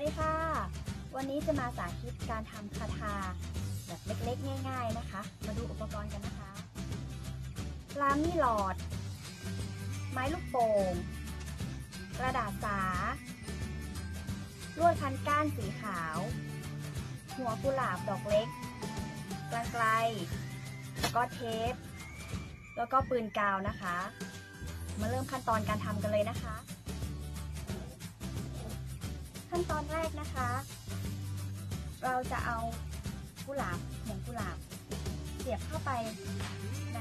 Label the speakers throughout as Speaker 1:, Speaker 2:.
Speaker 1: วัสดีค่ะ วันนี้จะมาสาธิตการทำคาถาแบบเล็กๆ ง่าย ๆนะคะ มาดูอุปกรณ์กันนะคะ ลามี่หลอด ไม้ลูกโป่ง กระดาษสา ลวดพันก้านสีขาว หัวกุหลาบดอกเล็กกระไกล แล้วก็เทป แล้วก็ปืนกาวนะคะ มาเริ่มขั้นตอนการทำกันเลยนะคะ ขั้นตอนแรกนะคะ เราจะเอากุหลาบหัวกุหลาบ เสียบเข้าไปใน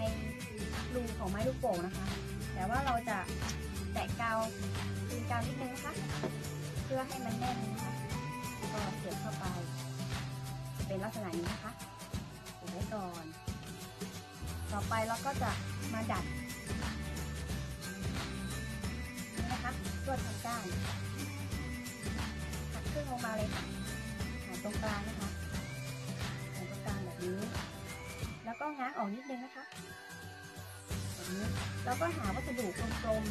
Speaker 1: รูของไม้ลูกโป่งนะคะ แต่ว่าเราจะแตะกาวปืนกาวนิดนึงนะคะเพื่อให้มันแน่นนะคะก็เสียบเข้าไปจะเป็นลักษณะนี้นะคะเก็บไว้ก่อน ต่อไปเราก็จะมาดัดนี่นะคะลวดทางก้าน รงกลางนะคะหันตรงกลางแบบนี้ แล้วก็ง้างออกนิดนึงนะคะแบบนี้แล้วก็หาวัสดุกลม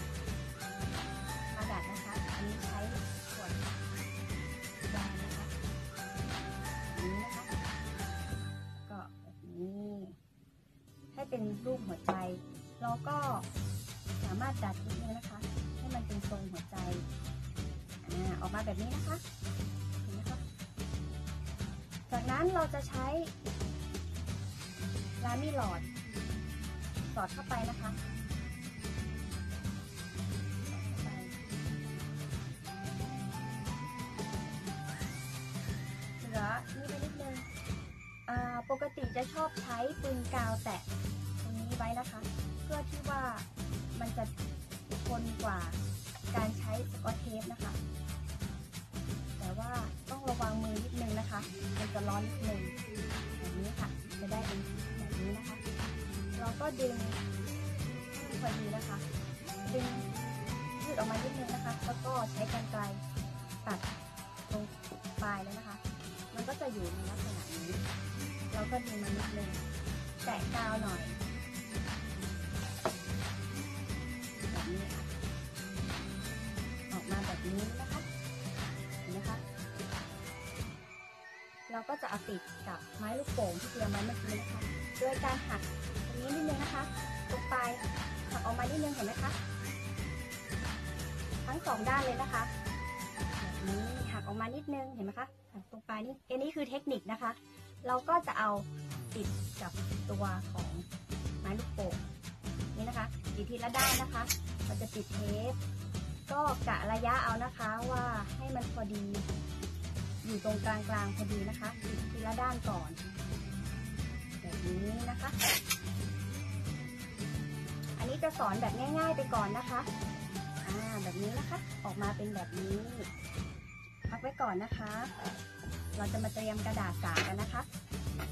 Speaker 1: ๆมาดัดนะคะ อันนี้ใช้ขวดยางนะคะแบบนี้นะคะก็แบบนี้ ให้เป็นรูปหัวใจ แล้วก็สามารถดัดนิดนึงนะคะ ให้มันเป็นทรงหัวใจออกมาแบบนี้นะคะ จากนั้นเราจะใช้ลามี่หลอด สอดเข้าไปนะคะเหลือนี่ไปนิดนึงอ่าปกติจะชอบใช้ปืนกาวแตะตรงนี้ไว้นะคะ เพื่อที่ว่ามันจะทนกว่าการใช้สกอตเทปนะคะ ว่าต้องระวังมือนิดนึงนะคะ มันจะร้อนนิดนึงแบบนี้ค่ะ จะได้เป็นแบบนี้นะคะ เราก็ดึงพอดีนะคะ ดึงยืดออกมานิดนึงนะคะ แล้วก็ใช้กรรไกรตัดตรงปลายเลยนะคะ มันก็จะอยู่ในลักษณะนี้ เราก็ดึงมันนิดนึงแตะกาวหน่อยแบบนี้ค่ะออกมาแบบนี้นะคะ เราก็จะเอาติดกับไม้ลูกโป่งที่เตรียมไว้เมื่อกี้นะคะโดยการหักตรงนี้นิดนึงนะคะตรงปลายหักออกมานิดนึงเห็นไหมคะทั้งสองด้านเลยนะคะแบบนี้หักออกมานิดนึงเห็นไหมคะหักตรงปลายนี่อันนี้คือเทคนิคนะคะ เราก็จะเอาติดกับตัวของไม้ลูกโป่งนี่นะคะติดทีละด้านนะคะเราจะติดเทปก็กะระยะเอานะคะว่าให้มันพอดี อยู่ตรงกลางกลางๆพอดีนะคะติดทีละด้านก่อน แบบนี้นะคะ อันนี้จะสอนแบบง่าย ๆ ไปก่อนนะคะอ่าแบบนี้นะคะ ออกมาเป็นแบบนี้พักไว้ก่อนนะคะ เราจะมาเตรียมกระดาษสากันนะคะ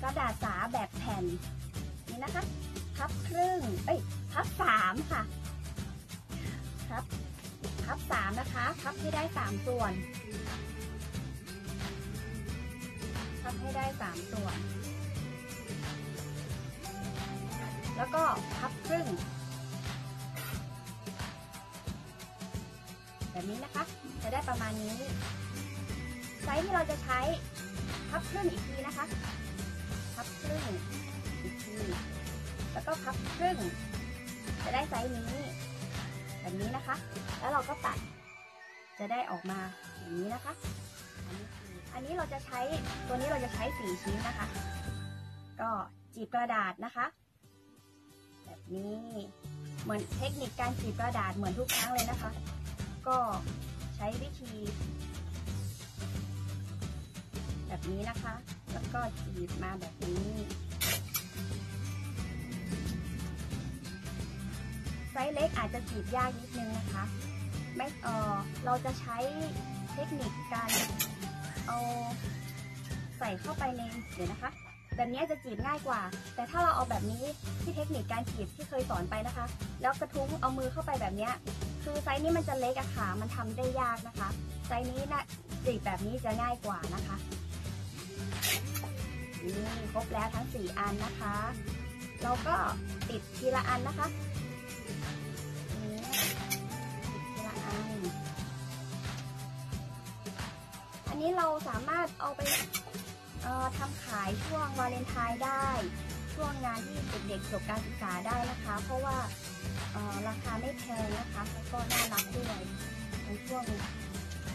Speaker 1: กระดาษสาแบบแผ่นนี่นะคะพับครึ่งเอ้ยพับสามค่ะพับพับสามนะคะพับให้ได้สามส่วน พับให้ได้สามส่วน แล้วก็พับครึ่ง แบบนี้นะคะ จะได้ประมาณนี้ ไซส์ที่เราจะใช้พับครึ่งอีกทีนะคะ พับครึ่งอีกที แล้วก็พับครึ่ง จะได้ไซส์นี้แบบนี้นะคะ แล้วเราก็ตัด จะได้ออกมาอย่างนี้นะคะ อันนี้คืออันนี้เราจะใช้ตัวนี้เราจะใช้สี่ชิ้นนะคะ ก็จีบกระดาษนะคะ แบบนี้เหมือนเทคนิคการจีบกระดาษเหมือนทุกครั้งเลยนะคะ ก็ใช้วิธี แบบนี้นะคะ แล้วก็จีบมาแบบนี้ไซส์เล็กอาจจะจีบยากนิดนึงนะคะไม่เออเราจะใช้เทคนิคการ เอาใส่เข้าไปในเดี๋ยวนะคะ แบบนี้จะจีบง่ายกว่า แต่ถ้าเราเอาแบบนี้ที่เทคนิคการจีบที่เคยสอนไปนะคะ แล้วกระทุ้งเอามือเข้าไปแบบนี้คือไซส์นี้มันจะเล็กอะค่ะ มันทำได้ยากนะคะ ไซส์นี้นะจีบแบบนี้จะง่ายกว่านะคะนี่ครบแล้วทั้ง 4 อันนะคะ เราก็ติดทีละอันนะคะ นอันนี้เราสามารถเอาไปออทำขายช่วงวาเลนไทน์ได้ ช่วงงานที่เด็กๆจบการศึกษาได้นะคะ เพราะว่าออราคาไม่แพงนะคะแล้วก็น่ารักด้วยในช่วง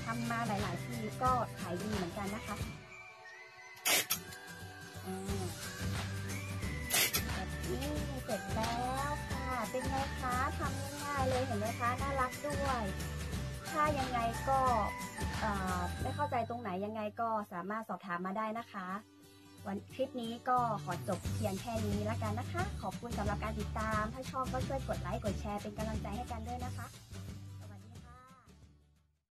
Speaker 1: ทำมาหลายๆปีก็ขายดีเหมือนกันนะคะแบบนี้เสร็จแล้วค่ะ เป็นไงคะทำง่ายๆเลยเห็นไหมคะ น่ารักด้วย ถ้ายังไงก็ไม่เข้าใจตรงไหนยังไงก็สามารถสอบถามมาได้นะคะ วันคลิปนี้ก็ขอจบเพียงแค่นี้ละกันนะคะ ขอบคุณสำหรับการติดตาม ถ้าชอบก็ช่วยกดไลค์กดแชร์เป็นกำลังใจให้กันด้วยนะคะ